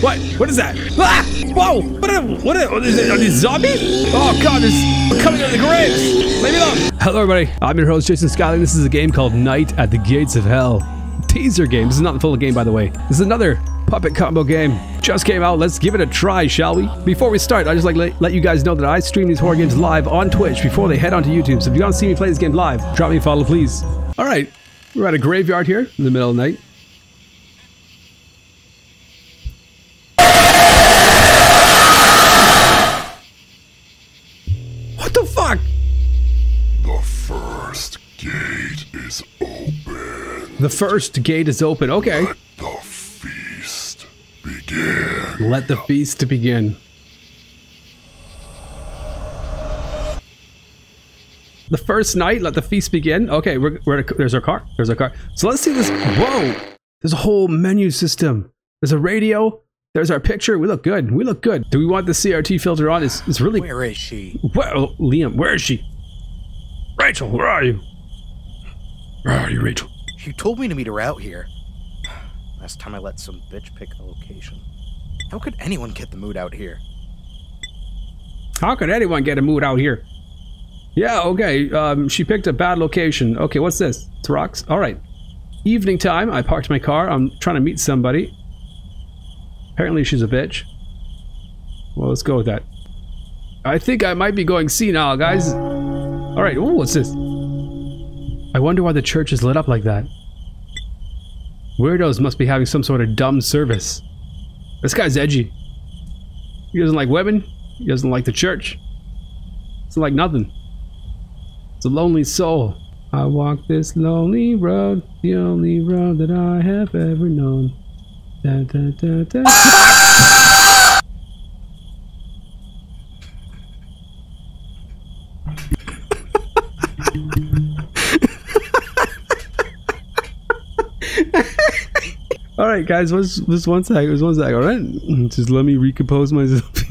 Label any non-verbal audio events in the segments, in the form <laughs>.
What? What is that? Ah! Whoa! What are, what are, is it, are these zombies? Oh god, there's coming out of the graves! Leave me alone! Hello everybody, I'm your host Chasing Skyler. This is a game called Night at the Gates of Hell. Teaser game. This is not the full game by the way. This is another Puppet Combo game. Just came out, let's give it a try, shall we? Before we start, I just like to let you guys know that I stream these horror games live on Twitch before they head onto YouTube. So if you want to see me play this game live, drop me a follow please. Alright, we're at a graveyard here in the middle of the night. The first gate is open. Okay. Let the feast begin. Let the feast begin. The first night, let the feast begin. Okay, we're, we're a, there's our car. There's our car. So let's see this. Whoa! There's a whole menu system. There's a radio. There's our picture. We look good. We look good. Do we want the CRT filter on? It's, it's really. Where is she? Well, oh, Liam, where is she? Rachel, where are you? Where are you, Rachel? She told me to meet her out here. Last time I let some bitch pick a location. How could anyone get the mood out here? How could anyone get a mood out here? Yeah, okay. Um, she picked a bad location. Okay, what's this? It's rocks? Alright. Evening time. I parked my car. I'm trying to meet somebody. Apparently she's a bitch. Well, let's go with that. I think I might be going senile, guys. Alright, ooh, what's this? I wonder why the church is lit up like that. Weirdos must be having some sort of dumb service. This guy's edgy. He doesn't like women. He doesn't like the church. Doesn't like nothing. It's a lonely soul. I walk this lonely road, the only road that I have ever known. Da, da, da. <laughs> <laughs> All right, guys, what's just one sec? Just one sec. All right, just let me recompose myself. <laughs>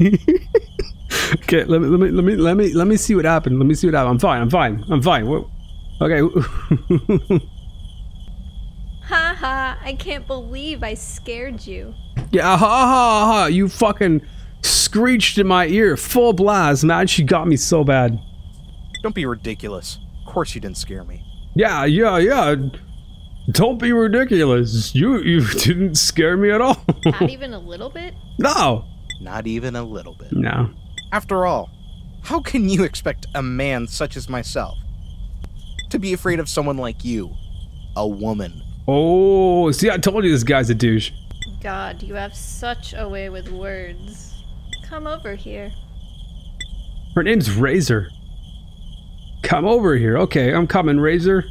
okay, let me let me let me let me let me see what happened. Let me see what happened. I'm fine. I'm fine. I'm fine. What? Okay. <laughs> Ha ha, I can't believe I scared you. yeah. Ha ha ha. You fucking screeched in my ear, full blast. Man, she got me so bad. Don't be ridiculous. Of course you didn't scare me. Yeah, yeah, yeah. Don't be ridiculous. You you <laughs> didn't scare me at all. Not <laughs> even a little bit? no. Not even a little bit. No. After all, how can you expect a man such as myself to be afraid of someone like you? A woman. Oh, see, I told you this guy's a douche. God, you have such a way with words. Come over here. Her name's Razor. Come over here. Okay, I'm coming, Razor.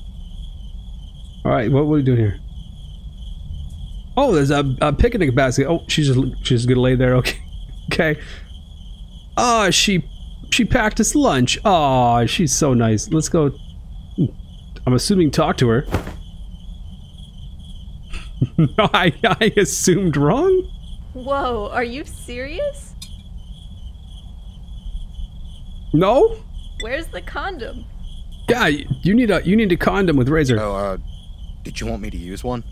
Alright, what, what are we doing here? Oh, there's a, a picnic basket. Oh, she's just she's gonna lay there. <laughs> Okay, okay. Ah, she she packed us lunch. Oh, she's so nice. Let's go. I'm assuming talk to her. no, <laughs> I I assumed wrong. Whoa, are you serious? No. Where's the condom? Yeah, you need a you need a condom with Razor. Oh, uh, did you want me to use one?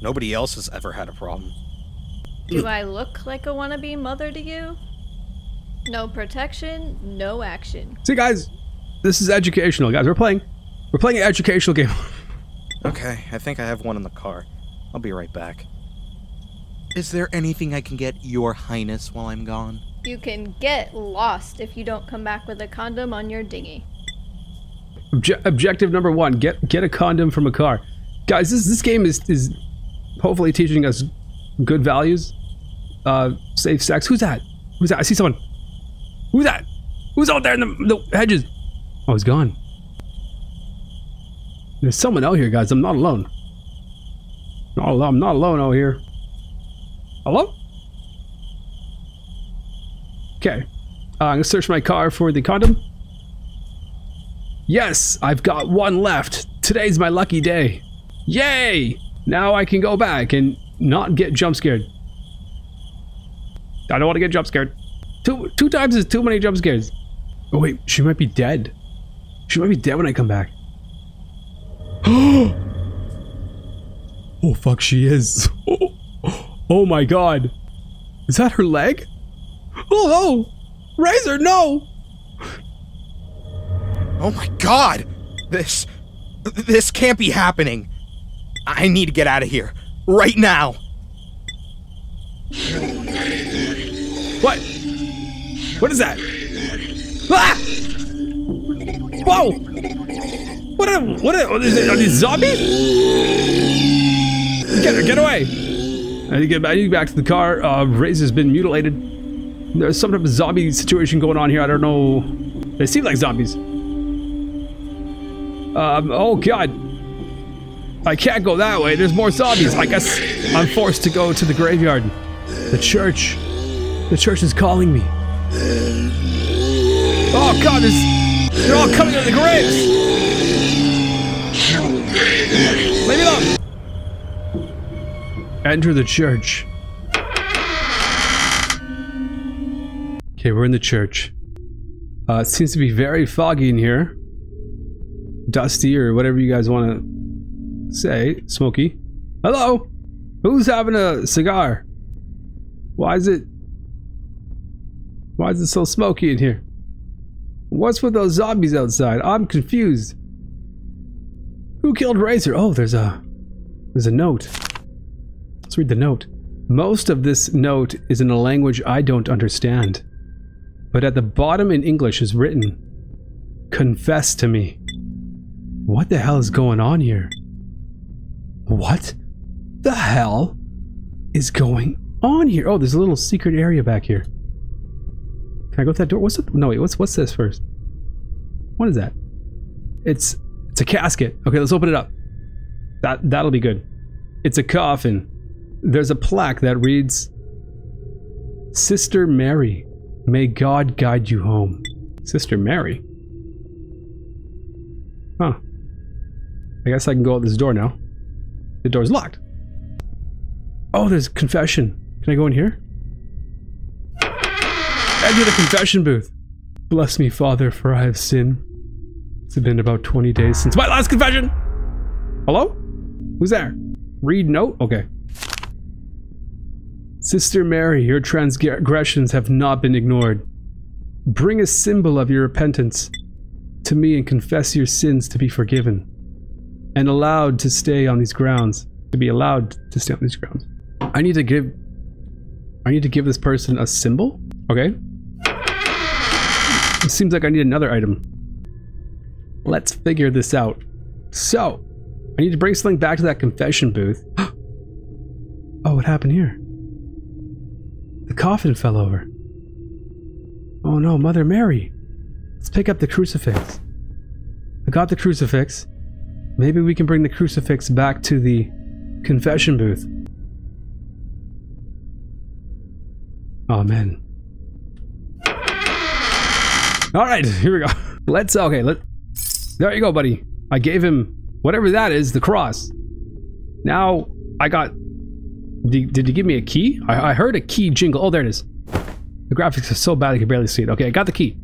Nobody else has ever had a problem. Do I look like a wannabe mother to you? No protection, no action. See, guys, this is educational, guys. We're playing, we're playing an educational game. <laughs> Okay, I think I have one in the car. I'll be right back. Is there anything I can get your highness while I'm gone? You can get lost if you don't come back with a condom on your dinghy. Obje- objective number one: get get a condom from a car. Guys, this this game is is hopefully teaching us good values. Uh, safe sex. Who's that? Who's that? I see someone. Who's that? Who's out there in the, the hedges? Oh, he's gone. There's someone out here, guys. I'm not alone. Not alone. I'm not alone out here. Hello? Okay. Uh, I'm gonna search my car for the condom. Yes, I've got one left. Today's my lucky day. Yay! Now I can go back and not get jump scared. I don't want to get jump scared. Two two times is too many jump scares. Oh wait, she might be dead. She might be dead when I come back. <gasps> oh fuck, she is. Oh, <gasps> oh my god. Is that her leg? <gasps> Oh no! Razor, no! Oh my god! This. This can't be happening. I need to get out of here. Right now. What? What is that? Ah! Whoa! What are, what what is it, are these zombies? Get get away! I need to get, I need to get back to the car. Uh, Razor's been mutilated. There's some type of zombie situation going on here. I don't know. They seem like zombies. Um, oh god. I can't go that way. There's more zombies. I guess I'm forced to go to the graveyard. The church. The church is calling me. Oh god, there's, they're all coming to the graves. Leave me alone. Enter the church. Okay, we're in the church. Uh, it seems to be very foggy in here. Dusty or whatever you guys want to say. Smoky. Hello? Who's having a cigar? Why is it... Why is it so smoky in here? What's with those zombies outside? I'm confused. Who killed Razor? Oh, there's a... There's a note. Let's read the note. Most of this note is in a language I don't understand. But at the bottom in English is written, Confess to me. What the hell is going on here? What the hell is going on here? Oh, there's a little secret area back here. Can I go through that door? What's it? No, wait. What's what's this first? What is that? It's it's a casket. Okay, let's open it up. That that'll be good. It's a coffin. There's a plaque that reads, "Sister Mary, may God guide you home." Sister Mary. Huh. I guess I can go out this door now. The door's locked. Oh, there's confession. Can I go in here? Enter the confession booth. Bless me, Father, for I have sinned. It's been about 20 days since my last confession. Hello? Who's there? Read note? Okay. Sister Mary, your transgressions have not been ignored. Bring a symbol of your repentance to me and confess your sins to be forgiven and allowed to stay on these grounds. To be allowed to stay on these grounds. I need to give... I need to give this person a symbol? Okay. It seems like I need another item. Let's figure this out. So, I need to bring something back to that confession booth. <gasps> oh, what happened here? The coffin fell over. Oh no, Mother Mary. Let's pick up the crucifix. I got the crucifix. Maybe we can bring the crucifix back to the confession booth. Amen. All right, <laughs> here we go. Let's, okay, let, there you go, buddy. I gave him whatever that is, the cross. Now, I got, did, you give me a key? I, I heard a key jingle. Oh, there it is. The graphics are so bad I can barely see it. Okay, I got the key.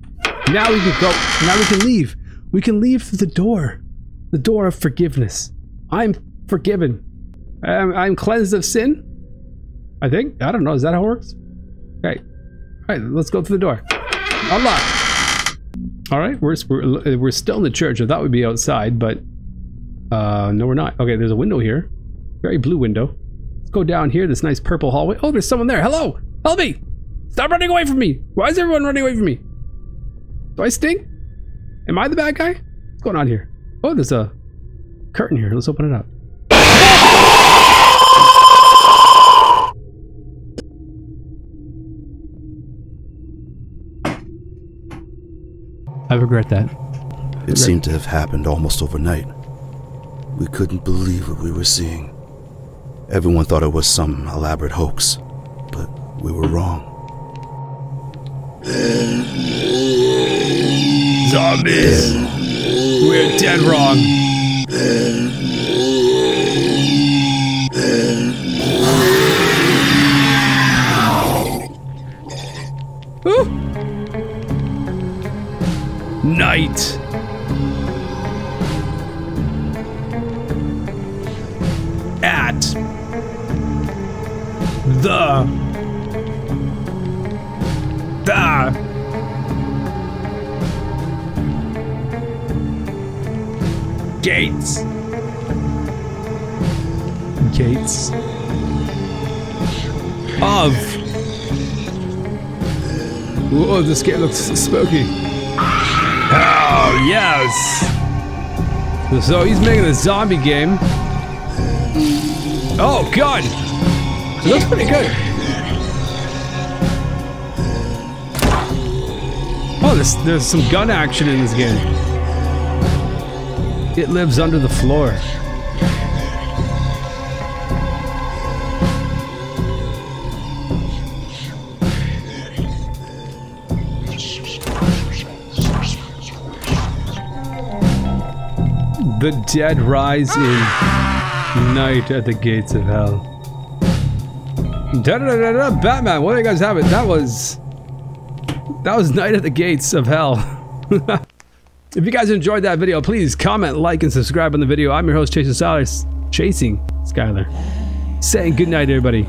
Now we can go, now we can leave. We can leave through the door. The door of forgiveness. I'm forgiven. I'm, I'm cleansed of sin. I think. I don't know. Is that how it works? Okay. All right, let's go through the door. Unlock. All right, we're, we're, we're still in the church. I thought we'd be outside, but uh, no, we're not. Okay, there's a window here. Very blue window. Let's go down here, this nice purple hallway. Oh, there's someone there. Hello. Help me. Stop running away from me. Why is everyone running away from me? Do I stink? Am I the bad guy? What's going on here? Oh, there's a curtain here. Let's open it up. I regret that. It seemed to have happened almost overnight. We couldn't believe what we were seeing. Everyone thought it was some elaborate hoax, but we were wrong. Zombies! We're dead wrong. Ooh. Night. At the Gates. Gates. Of. Whoa, this game looks spooky. Oh, yes. So he's making a zombie game. Oh, God. It looks pretty good. Oh, there's, there's some gun action in this game. It lives under the floor. The dead rise in night at the gates of hell. Da da da da Batman, what do you guys have it? That was that was Night at the Gates of Hell. <laughs> if you guys enjoyed that video, please comment, like, and subscribe on the video. I'm your host, Chasing Skyler, chasing Skyler. Saying good night, everybody.